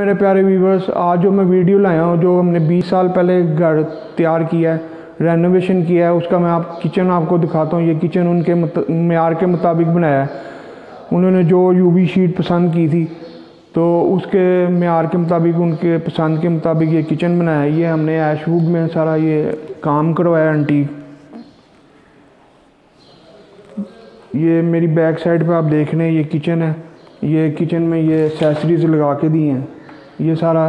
मेरे प्यारे व्यूवर्स आज जो मैं वीडियो लाया हूँ, जो हमने 20 साल पहले घर तैयार किया है रेनोवेशन किया है, उसका मैं आप किचन आपको दिखाता हूँ। ये किचन उनके मैार के मुताबिक बनाया है। उन्होंने जो यूवी शीट पसंद की थी तो उसके मैार के मुताबिक, उनके पसंद के मुताबिक ये किचन बनाया ये हमने ऐशवुड में सारा ये काम करवाया आंटी ये मेरी बैक साइड पे आप देख रहे हैं, ये किचन है। ये किचन में ये एसेसरीज लगा के दी हैं। ये सारा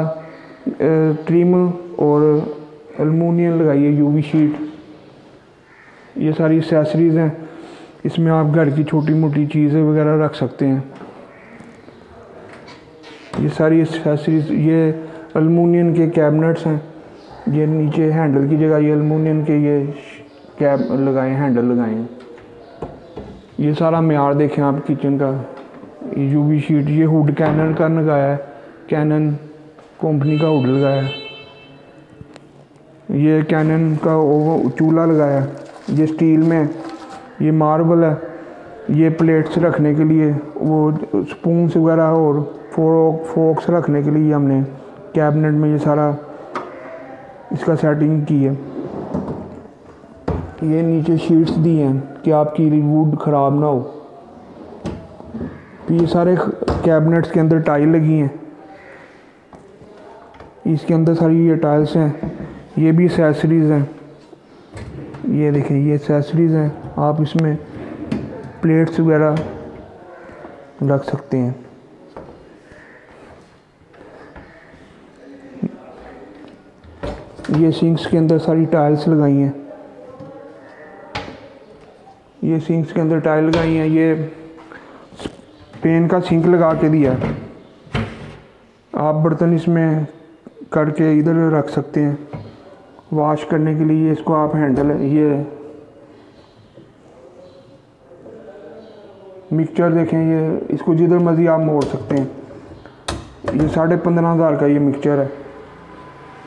ट्रिम और एलमोनियम लगाइए यूवी शीट ये सारी एसेसरीज़ हैं। इसमें आप घर की छोटी मोटी चीज़ें वगैरह रख सकते हैं। ये सारी एसेसरीज ये एलमोनियम के कैबिनेट्स हैं। ये नीचे हैंडल की जगह ये एलमोनियम के ये कैब लगाए हैंडल लगाए हैं। ये सारा मैार देखें आप किचन का। यूवी शीट ये हुड कैनन का लगाया है। कैनन कंपनी का हुड लगाया। ये कैनन का चूल्हा लगाया, ये स्टील में, ये मार्बल है। ये प्लेट्स रखने के लिए, वो स्पून्स वगैरह और फोक फोक्स रखने के लिए हमने कैबिनेट में ये सारा इसका सेटिंग की है। ये नीचे शीट्स दी हैं कि आपकी वुड ख़राब ना हो। ये सारे कैबिनेट्स के अंदर टाइल लगी हैं। इसके अंदर सारी ये टाइल्स हैं, ये भी एसेसरीज़ हैं। ये देखें, ये एसेसरीज़ हैं। आप इसमें प्लेट्स वगैरह रख सकते हैं। ये सिंक्स के अंदर सारी टाइल्स लगाई हैं। ये सिंक्स के अंदर टाइल लगाई हैं, ये पेन का सिंक लगा के दिया आप बर्तन इसमें करके इधर रख सकते हैं। वॉश करने के लिए इसको आप हैंडल ये मिक्सचर देखें, ये इसको जिधर मर्ज़ी आप मोड़ सकते हैं। ये साढ़े पंद्रह हज़ार का ये मिक्सचर है।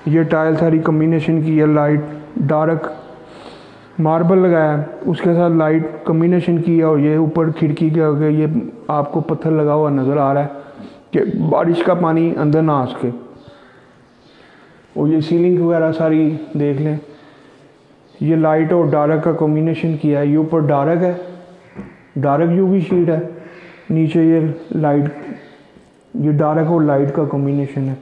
ये टाइल सारी कम्बिनेशन की है लाइट डार्क मार्बल लगाया है। उसके साथ लाइट कम्बिनेशन की है और ये ऊपर खिड़की के आगे ये आपको पत्थर लगा हुआ नज़र आ रहा है कि बारिश का पानी अंदर ना आ सके। और ये सीलिंग वगैरह सारी देख लें। ये लाइट और डार्क का कॉम्बिनेशन किया है। ये ऊपर डार्क है। डार्क यूवी शीट है, नीचे ये लाइट ये डार्क और लाइट का कॉम्बिनेशन है।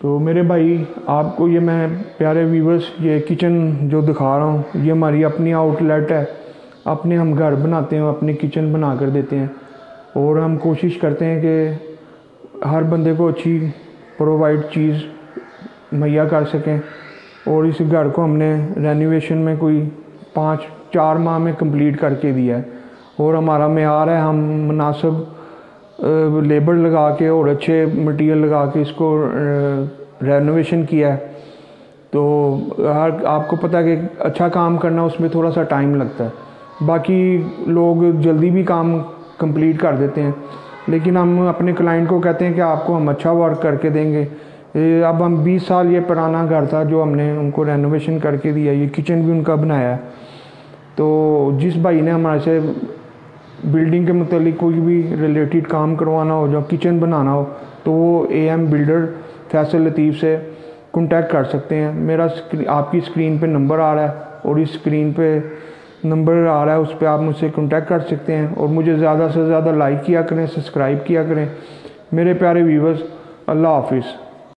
तो मेरे भाई, आपको ये मैं प्यारे व्यूवर्स ये किचन जो दिखा रहा हूँ, ये हमारी अपनी आउटलेट है। अपने हम घर बनाते हैं, अपने किचन बना कर देते हैं। और हम कोशिश करते हैं कि हर बंदे को अच्छी प्रोवाइड चीज़ मुहैया कर सकें। और इस घर को हमने रेनोवेशन में कोई पाँच, चार माह में कंप्लीट करके दिया है। और हमारा मैार है, हम मुनासब लेबर लगा के और अच्छे मटेरियल लगा के इसको रेनोवेशन किया है। तो हर, आपको पता है कि अच्छा काम करना, उसमें थोड़ा सा टाइम लगता है। बाकी लोग जल्दी भी काम कंप्लीट कर देते हैं। लेकिन हम अपने क्लाइंट को कहते हैं कि आपको हम अच्छा वर्क करके देंगे। अब हम 20 साल ये पुराना घर था जो हमने उनको रेनोवेशन करके दिया, ये किचन भी उनका बनाया। तो जिस भाई ने हमारे से बिल्डिंग के मतलब कोई भी रिलेटेड काम करवाना हो, जो किचन बनाना हो तो वो A M builder Faisal Latif से कॉन्टैक्ट कर सकते हैं। मेरा आपकी स्क्रीन पे नंबर आ रहा है और इस स्क्रीन पे नंबर आ रहा है, उस पर आप मुझसे कॉन्टैक्ट कर सकते हैं और मुझे ज़्यादा से ज़्यादा लाइक किया करें सब्सक्राइब किया करें। मेरे प्यारे व्यूवर्स अल्लाह हाफिज़।